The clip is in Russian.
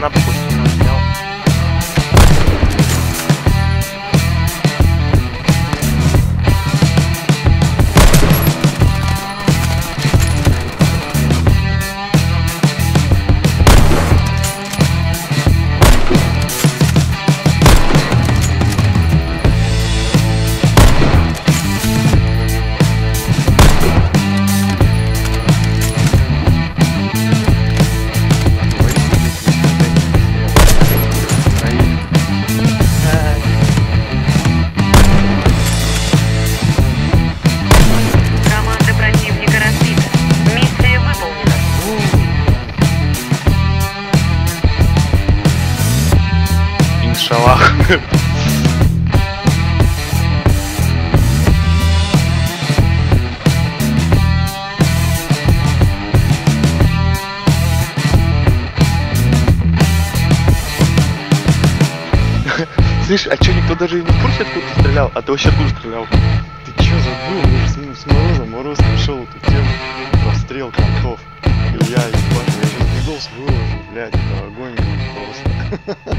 Na próxima. Слышь, а чё, никто даже и не в курсе, откуда ты стрелял? А ты вообще откуда стрелял? Ты чё забыл? Мы же с, ним- с Морозом, Мороз нашел эту тему. Расстрел контов. Илья, ебать, я сейчас видос выложу, блядь, это огонь будет просто.